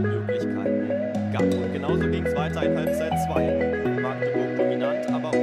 Möglichkeiten gab. Und genauso ging es weiter in Halbzeit 2. Magdeburg dominant, aber